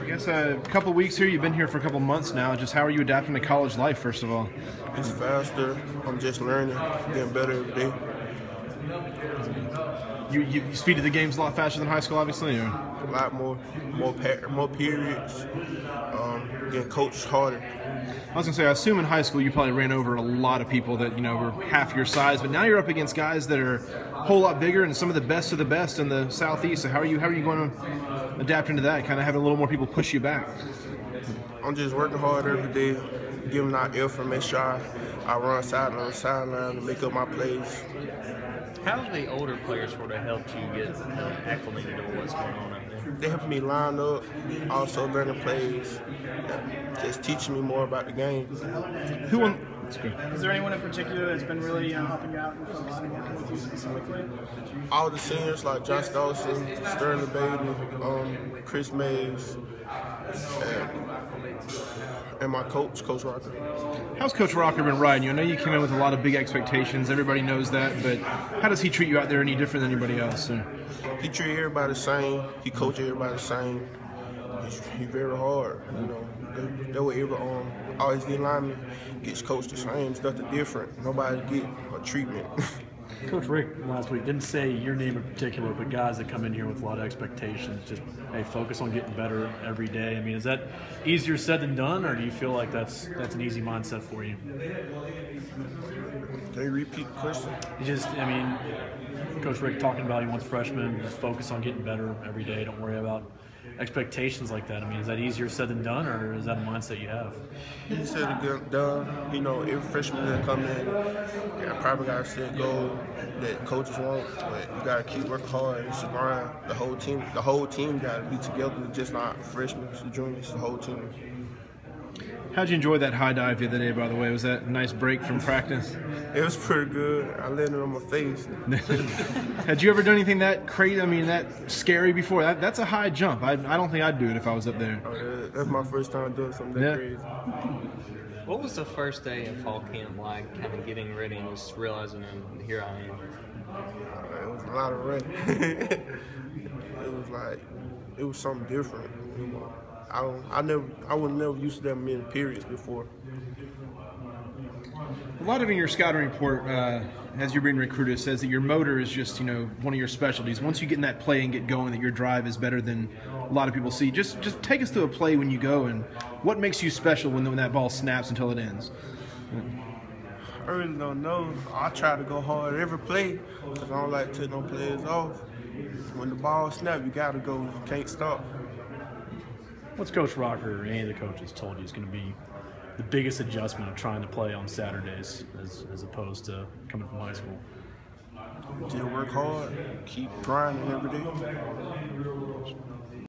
I guess a couple weeks here. You've been here for a couple months now. Just how are you adapting to college life, first of all? It's faster. I'm just learning, getting better every day. You, you, you speed to the games a lot faster than high school, obviously. Or? A lot more, more, pa- more periods. Um, getting coached harder. I was gonna say, I assume in high school you probably ran over a lot of people that you know were half your size, but now you're up against guys that are a whole lot bigger and some of the best of the best in the southeast. So how are you? How are you going to adapt into that? Kind of having a little more people push you back. I'm just working hard every day, giving out effort, make sure I, I run sideline to sideline to make up my plays. How have the older players sort of helped you get uh, acclimated to what's going on out there? They help me line up, also learning plays, just teaching me more about the game. Who won? That's good. Is there anyone in particular that's been really uh, helping you out and focusing working with you specifically? All the seniors like Josh Dawson, Sterling Baden, um, Chris Mayes, and, and my coach, Coach Rocker. How's Coach Rocker been riding you? I know you came in with a lot of big expectations. Everybody knows that, but how does he treat you out there any different than anybody else? Or? He treat everybody the same. He coach everybody the same. He's, he very hard. You know, that, that way every um always the lineman gets coached the same. It's nothing different. Nobody get a treatment. Coach Richt last week didn't say your name in particular, but guys that come in here with a lot of expectations, just hey, focus on getting better every day. I mean, is that easier said than done, or do you feel like that's that's an easy mindset for you? Can you repeat the question? You just, I mean, Coach Richt talking about he wants freshmen just focus on getting better every day. Don't worry about expectations like that. I mean, is that easier said than done, or is that a mindset you have? He said it done. You know, every freshman that come in, yeah, probably got to set goal that coaches want, but you got to keep working hard. It's a grind. The whole team, the whole team got to be together. Just not freshmen, juniors, the whole team. How'd you enjoy that high dive the other day? By the way, was that a nice break from practice? It was pretty good. I landed on my face. Had you ever done anything that crazy? I mean, that scary before? That, that's a high jump. I, I don't think I'd do it if I was up there. Oh, yeah, that's my first time doing something that Yeah. crazy. What was the first day in fall camp like, kind of getting ready and just realizing, and here I am? Uh, it was a lot of running. it was like it was something different. You know, I don't. I never. I was never used to that many periods before. A lot of in your scouting report, uh, as you're being recruited, says that your motor is just you know one of your specialties. Once you get in that play and get going, that your drive is better than a lot of people see. Just just take us to a play when you go, and what makes you special when when that ball snaps until it ends. I really don't know. I try to go hard every play because I don't like to take no players off. When the ball snaps, you gotta go. You can't stop. What's Coach Rocker or any of the coaches told you is going to be the biggest adjustment of trying to play on Saturdays as, as opposed to coming from high school? Just work hard. Keep grinding every day.